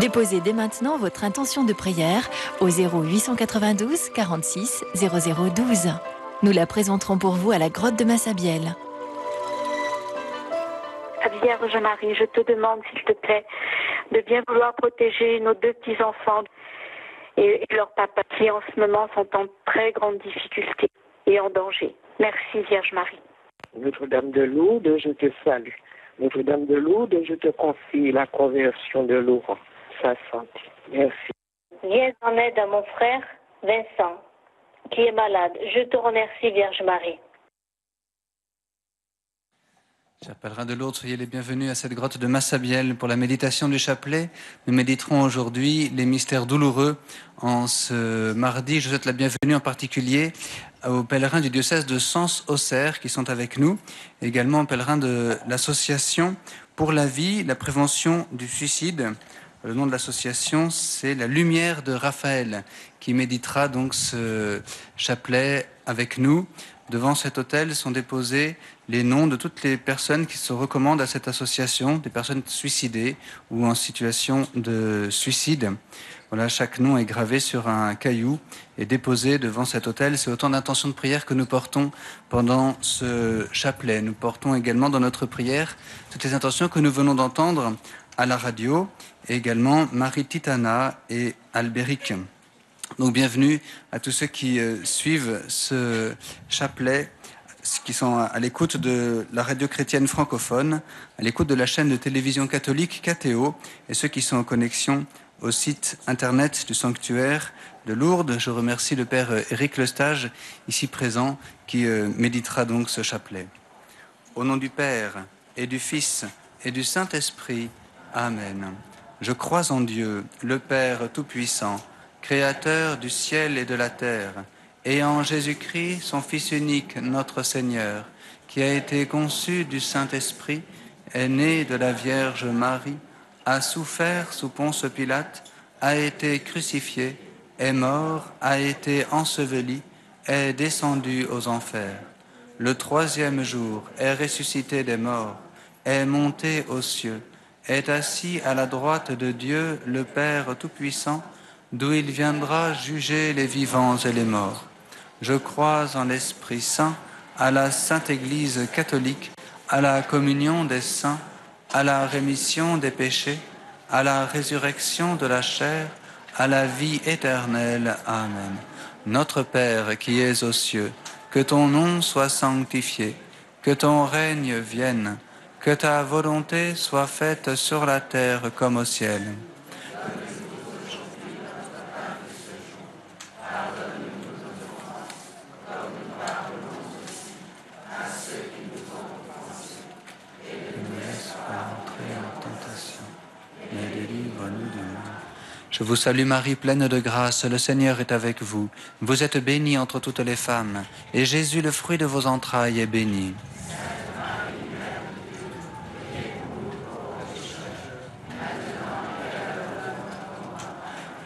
Déposez dès maintenant votre intention de prière au 0892 46 0012. Nous la présenterons pour vous à la grotte de Massabielle. Vierge Marie, je te demande, s'il te plaît, de bien vouloir protéger nos deux petits-enfants et leur papa qui en ce moment sont en très grande difficulté et en danger. Merci Vierge Marie. Notre-Dame de Lourdes, je te salue. Notre-Dame de Lourdes, je te confie la conversion de Laurent, sa santé. Merci. Viens en aide à mon frère Vincent, qui est malade. Je te remercie Vierge Marie. Chers pèlerins de Lourdes, soyez les bienvenus à cette grotte de Massabielle pour la méditation du chapelet. Nous méditerons aujourd'hui les mystères douloureux en ce mardi. Je souhaite la bienvenue en particulier aux pèlerins du diocèse de Sens-Auxerre qui sont avec nous, également aux pèlerins de l'association pour la vie, la prévention du suicide. Le nom de l'association, c'est La Lumière de Raphaël, qui méditera donc ce chapelet avec nous. Devant cet hôtel sont déposés les noms de toutes les personnes qui se recommandent à cette association, des personnes suicidées ou en situation de suicide. Voilà, chaque nom est gravé sur un caillou et déposé devant cet hôtel. C'est autant d'intentions de prière que nous portons pendant ce chapelet. Nous portons également dans notre prière toutes les intentions que nous venons d'entendre à la radio, et également Marie Titana et Albéric. Donc bienvenue à tous ceux qui euh, suivent ce chapelet, qui sont à l'écoute de la radio chrétienne francophone, à l'écoute de la chaîne de télévision catholique KTO, et ceux qui sont en connexion au site internet du sanctuaire de Lourdes. Je remercie le Père euh, Éric Lestage, ici présent, qui euh, méditera donc ce chapelet. Au nom du Père et du Fils et du Saint-Esprit, Amen. Je crois en Dieu, le Père Tout-Puissant, Créateur du ciel et de la terre, et en Jésus-Christ, son Fils unique, notre Seigneur, qui a été conçu du Saint-Esprit, est né de la Vierge Marie, a souffert sous Ponce Pilate, a été crucifié, est mort, a été enseveli, est descendu aux enfers. Le troisième jour est ressuscité des morts, est monté aux cieux, est assis à la droite de Dieu, le Père Tout-Puissant, d'où il viendra juger les vivants et les morts. Je crois en l'Esprit Saint, à la Sainte Église catholique, à la communion des saints, à la rémission des péchés, à la résurrection de la chair, à la vie éternelle. Amen. Notre Père qui es aux cieux, que ton nom soit sanctifié, que ton règne vienne, que ta volonté soit faite sur la terre comme au ciel. Je vous salue Marie, pleine de grâce, le Seigneur est avec vous. Vous êtes bénie entre toutes les femmes, et Jésus, le fruit de vos entrailles, est béni.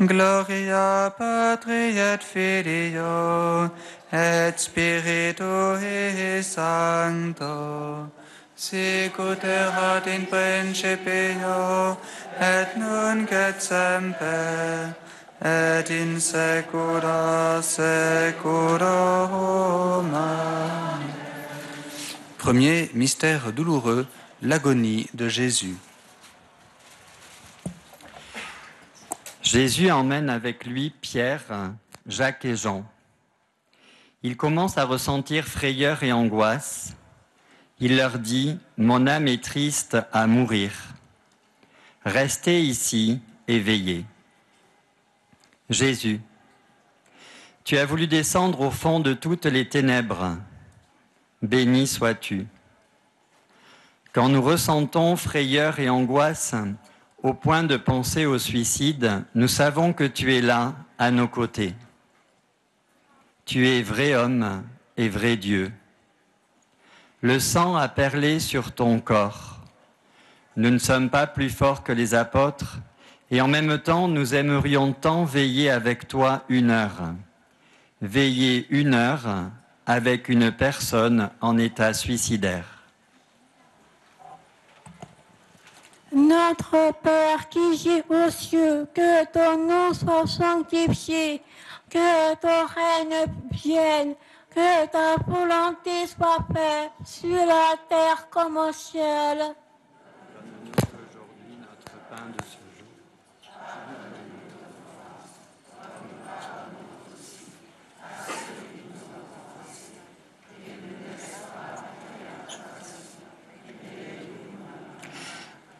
Gloria Patri et Filio et Spiritui Sancto sicut erat in principio et nunc et semper et in saecula saeculorum. Premier mystère douloureux, l'agonie de Jésus. Jésus emmène avec lui Pierre, Jacques et Jean. Il commence à ressentir frayeur et angoisse. Il leur dit, Mon âme est triste à mourir. Restez ici et veillez. Jésus, tu as voulu descendre au fond de toutes les ténèbres. Béni sois-tu. Quand nous ressentons frayeur et angoisse au point de penser au suicide, nous savons que tu es là, à nos côtés. Tu es vrai homme et vrai Dieu. Le sang a perlé sur ton corps. Nous ne sommes pas plus forts que les apôtres et en même temps nous aimerions tant veiller avec toi une heure. Veiller une heure avec une personne en état suicidaire. Notre Père qui es aux cieux, que ton nom soit sanctifié, que ton règne vienne, que ta volonté soit faite sur la terre comme au ciel.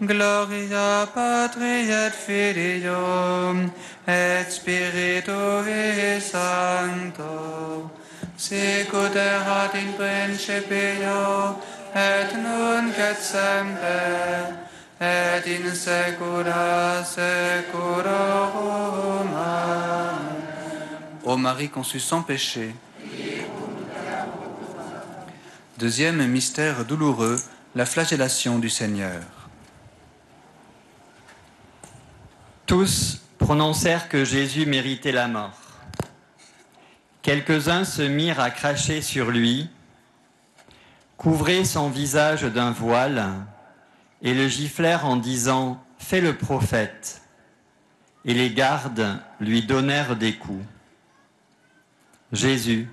Gloria Patri et Filio et Spiritui Sancto, sicut erat in principio et nunc et semper et in saecula saeculorum. Amen. Ô Marie conçue sans péché. Deuxième mystère douloureux, la flagellation du Seigneur. Tous prononcèrent que Jésus méritait la mort. Quelques-uns se mirent à cracher sur lui, couvraient son visage d'un voile et le giflèrent en disant ⁇ Fais le prophète !⁇ Et les gardes lui donnèrent des coups. Jésus,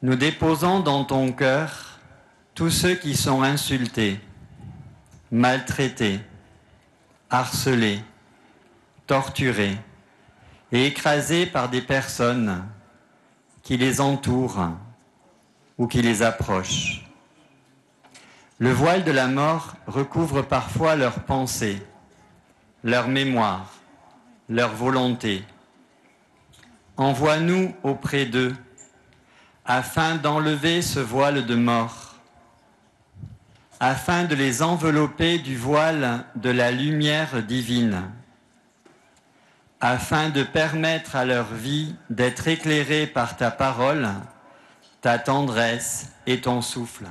nous déposons dans ton cœur tous ceux qui sont insultés, maltraités, harcelés, torturés et écrasés par des personnes qui les entourent ou qui les approchent. Le voile de la mort recouvre parfois leurs pensées, leur mémoire, leur volonté. Envoie-nous auprès d'eux afin d'enlever ce voile de mort, afin de les envelopper du voile de la lumière divine, afin de permettre à leur vie d'être éclairée par ta parole, ta tendresse et ton souffle.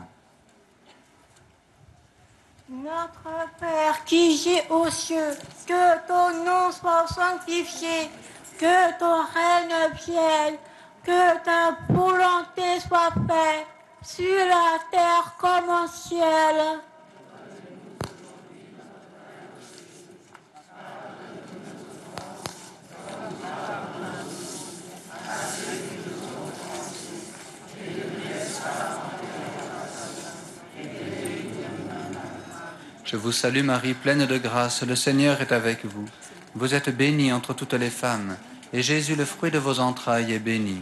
Notre Père qui es aux cieux, que ton nom soit sanctifié, que ton règne vienne, que ta volonté soit faite sur la terre comme au ciel. Je vous salue Marie, pleine de grâce, le Seigneur est avec vous. Vous êtes bénie entre toutes les femmes, et Jésus, le fruit de vos entrailles, est béni.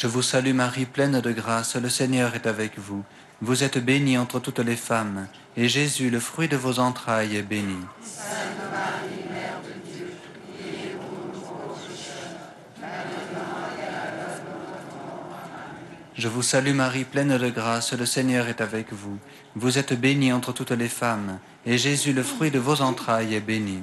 Je vous salue Marie, pleine de grâce, le Seigneur est avec vous. Vous êtes bénie entre toutes les femmes, et Jésus, le fruit de vos entrailles, est béni. Je vous salue Marie, pleine de grâce, le Seigneur est avec vous. Vous êtes bénie entre toutes les femmes, et Jésus, le fruit de vos entrailles, est béni.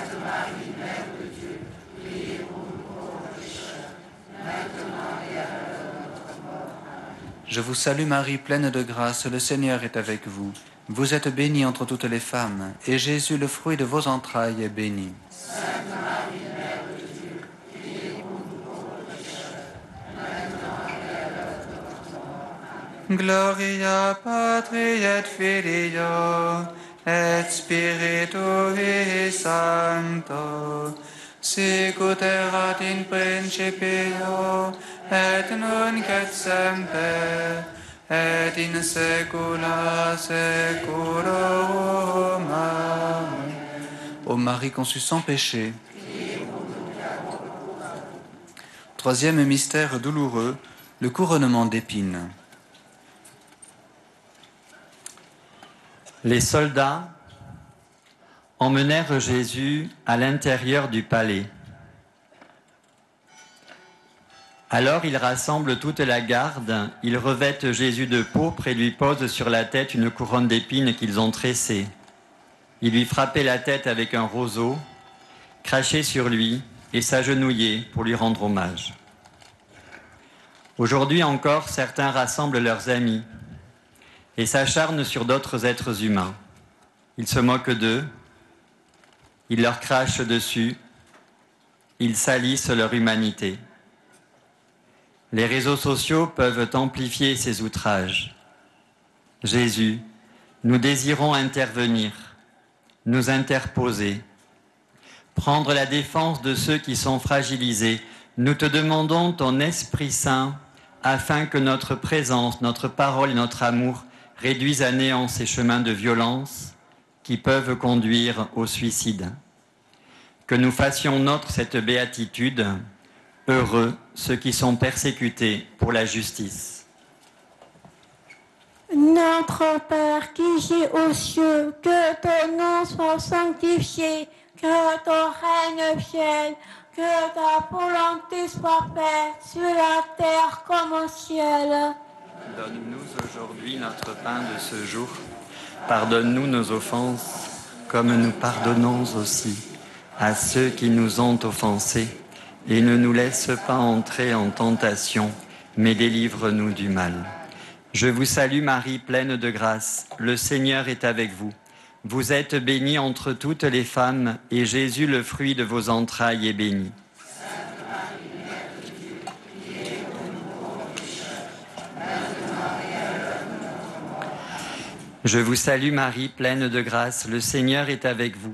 Je vous salue Marie, pleine de grâce, le Seigneur est avec vous. Vous êtes bénie entre toutes les femmes, et Jésus, le fruit de vos entrailles, est béni. Gloria Patri et Filio et Spiritui Sancto, sicut in principio et et in. Ô Marie conçue sans péché. Troisième mystère douloureux, le couronnement d'épines. Les soldats emmenèrent Jésus à l'intérieur du palais. Alors ils rassemblent toute la garde, ils revêtent Jésus de pourpre et lui posent sur la tête une couronne d'épines qu'ils ont tressée. Ils lui frappaient la tête avec un roseau, crachaient sur lui et s'agenouillaient pour lui rendre hommage. Aujourd'hui encore, certains rassemblent leurs amis et s'acharnent sur d'autres êtres humains. Ils se moquent d'eux, ils leur crachent dessus, ils salissent leur humanité. Les réseaux sociaux peuvent amplifier ces outrages. Jésus, nous désirons intervenir, nous interposer, prendre la défense de ceux qui sont fragilisés. Nous te demandons ton Esprit Saint afin que notre présence, notre parole et notre amour réduisent à néant ces chemins de violence qui peuvent conduire au suicide. Que nous fassions notre cette béatitude, heureux ceux qui sont persécutés pour la justice. Notre Père qui es aux cieux, que ton nom soit sanctifié, que ton règne vienne, que ta volonté soit faite sur la terre comme au ciel. Donne-nous aujourd'hui notre pain de ce jour. Pardonne-nous nos offenses, comme nous pardonnons aussi à ceux qui nous ont offensés. Et ne nous laisse pas entrer en tentation, mais délivre-nous du mal. Je vous salue Marie, pleine de grâce. Le Seigneur est avec vous. Vous êtes bénie entre toutes les femmes, et Jésus, le fruit de vos entrailles, est béni. Je vous salue Marie, pleine de grâce, le Seigneur est avec vous.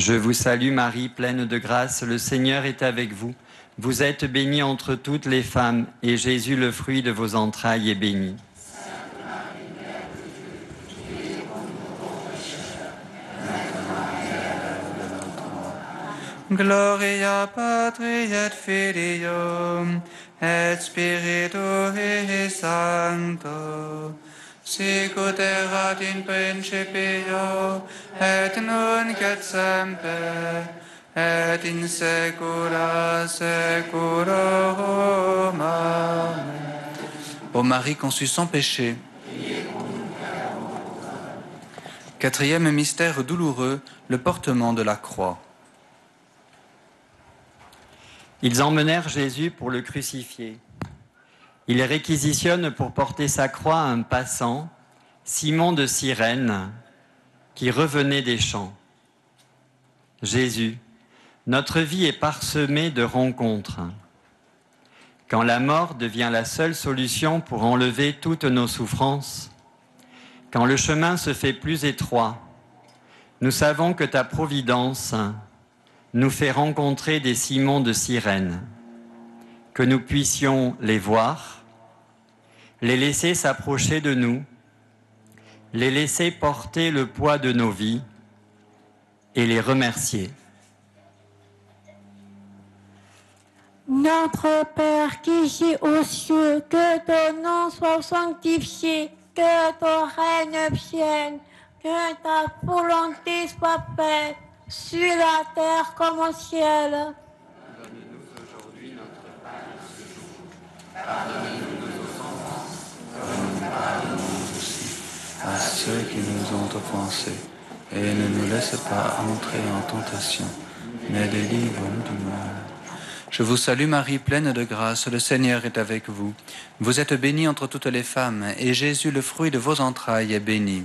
Je vous salue Marie, pleine de grâce, le Seigneur est avec vous. Vous êtes bénie entre toutes les femmes, et Jésus, le fruit de vos entrailles, est béni. Gloria Patri et Filio et Spiritui Sancto, in principio et et in. Ô Marie conçue sans péché, quatrième mystère douloureux, le portement de la croix. Ils emmenèrent Jésus pour le crucifier. Ils réquisitionnent pour porter sa croix un passant, Simon de Cyrène, qui revenait des champs. Jésus, notre vie est parsemée de rencontres. Quand la mort devient la seule solution pour enlever toutes nos souffrances, Quand le chemin se fait plus étroit, nous savons que ta providence nous fait rencontrer des Simons de sirène, que nous puissions les voir, les laisser s'approcher de nous, les laisser porter le poids de nos vies et les remercier. Notre Père qui es aux cieux, que ton nom soit sanctifié, que ton règne vienne, que ta volonté soit faite sur la terre comme au ciel. Donne-nous aujourd'hui notre pain de ce jour. Pardonne-nous à ceux qui nous ont offensés. Et ne nous laisse pas entrer en tentation, mais délivre-nous du mal. Je vous salue Marie, pleine de grâce, le Seigneur est avec vous. Vous êtes bénie entre toutes les femmes, et Jésus, le fruit de vos entrailles, est béni.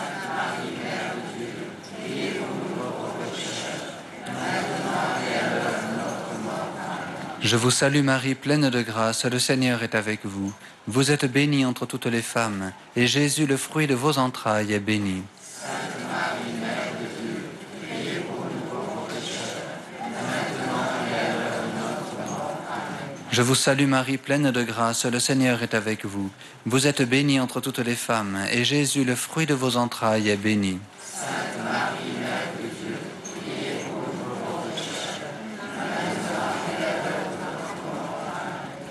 Je vous salue Marie, pleine de grâce, le Seigneur est avec vous. Vous êtes bénie entre toutes les femmes, et Jésus, le fruit de vos entrailles, est béni. Je vous salue Marie, pleine de grâce, le Seigneur est avec vous. Vous êtes bénie entre toutes les femmes, et Jésus, le fruit de vos entrailles, est béni.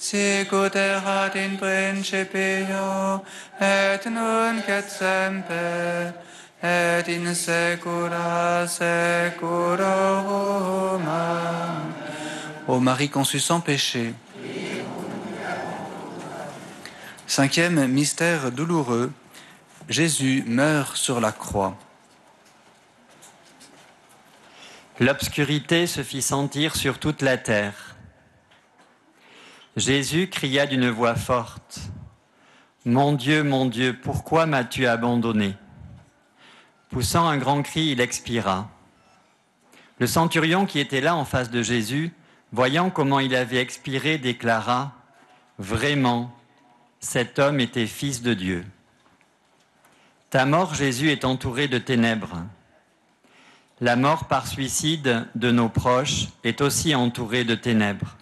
sicut erat in principio et nunc et semper et in saecula saeculorum. Ô Marie conçue sans péché. Cinquième mystère douloureux, Jésus meurt sur la croix. L'obscurité se fit sentir sur toute la terre. Jésus cria d'une voix forte, Mon Dieu, mon Dieu, pourquoi m'as-tu abandonné? Poussant un grand cri, il expira. Le centurion qui était là en face de Jésus, voyant comment il avait expiré, déclara, Vraiment, cet homme était fils de Dieu. Ta mort, Jésus, est entouré de ténèbres. La mort par suicide de nos proches est aussi entourée de ténèbres.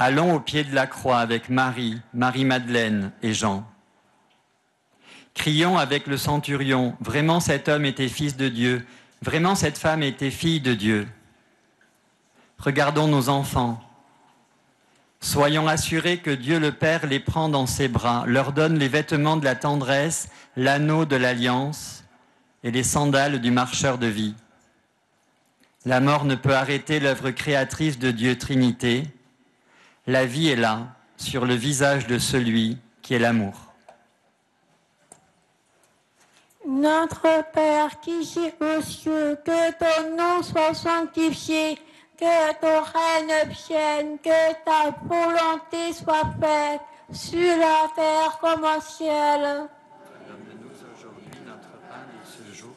Allons au pied de la croix avec Marie, Marie-Madeleine et Jean. Crions avec le centurion, vraiment cet homme était fils de Dieu, vraiment cette femme était fille de Dieu. Regardons nos enfants. Soyons assurés que Dieu le Père les prend dans ses bras, leur donne les vêtements de la tendresse, l'anneau de l'alliance, et les sandales du marcheur de vie. La mort ne peut arrêter l'œuvre créatrice de Dieu Trinité. La vie est là, sur le visage de celui qui est l'amour. Notre Père qui es aux cieux, que ton nom soit sanctifié, que ton règne vienne, que ta volonté soit faite sur la terre comme au ciel. Donne-nous aujourd'hui notre pain de ce jour.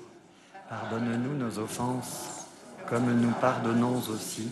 Pardonne-nous nos offenses, comme nous pardonnons aussi.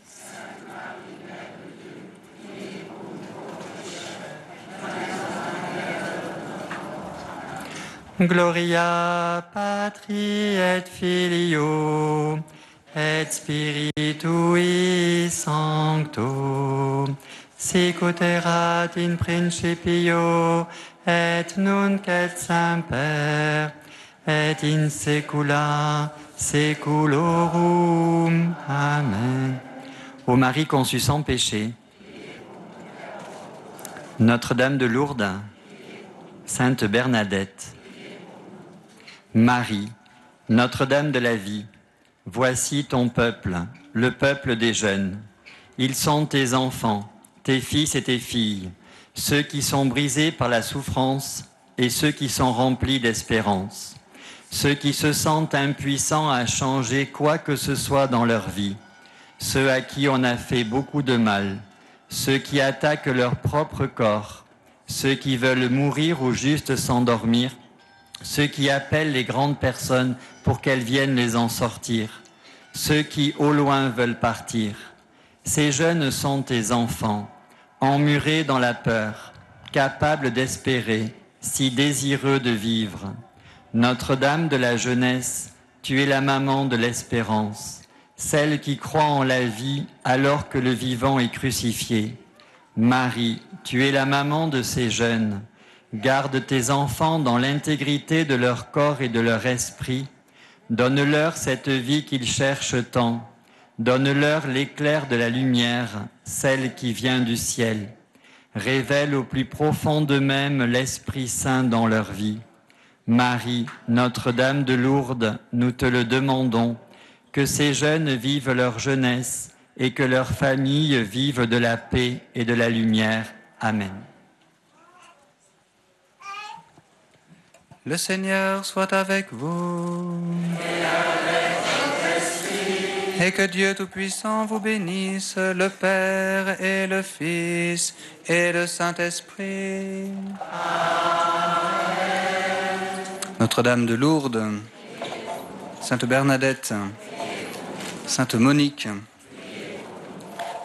Gloria patri et filio et spiritui sancto. Sicut erat in principio et nunc et semper et in saecula saeculorum. Amen. Ô Marie conçue sans péché Notre-Dame de Lourdes Sainte Bernadette Marie, Notre-Dame de la vie, voici ton peuple, le peuple des jeunes. Ils sont tes enfants, tes fils et tes filles, ceux qui sont brisés par la souffrance et ceux qui sont remplis d'espérance, ceux qui se sentent impuissants à changer quoi que ce soit dans leur vie, ceux à qui on a fait beaucoup de mal, ceux qui attaquent leur propre corps, ceux qui veulent mourir ou juste s'endormir, ceux qui appellent les grandes personnes pour qu'elles viennent les en sortir, ceux qui au loin veulent partir. Ces jeunes sont tes enfants, emmurés dans la peur, capables d'espérer, si désireux de vivre. Notre-Dame de la jeunesse, tu es la maman de l'espérance, celle qui croit en la vie alors que le vivant est crucifié. Marie, tu es la maman de ces jeunes. Garde tes enfants dans l'intégrité de leur corps et de leur esprit. Donne-leur cette vie qu'ils cherchent tant. Donne-leur l'éclair de la lumière, celle qui vient du ciel. Révèle au plus profond d'eux-mêmes l'Esprit Saint dans leur vie. Marie, Notre-Dame de Lourdes, nous te le demandons, que ces jeunes vivent leur jeunesse et que leurs familles vivent de la paix et de la lumière. Amen. Le Seigneur soit avec vous. Et que Dieu Tout-Puissant vous bénisse, le Père et le Fils et le Saint-Esprit. Notre-Dame de Lourdes, Sainte Bernadette, Sainte Monique.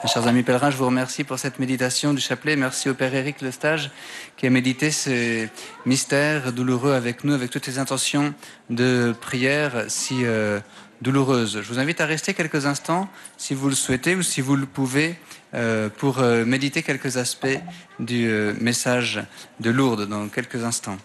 Chers amis pèlerins, je vous remercie pour cette méditation du chapelet. Merci au Père Éric Lestage qui a médité ces mystères douloureux avec nous, avec toutes les intentions de prière si euh, douloureuses. Je vous invite à rester quelques instants, si vous le souhaitez ou si vous le pouvez, euh, pour euh, méditer quelques aspects du message de Lourdes dans quelques instants.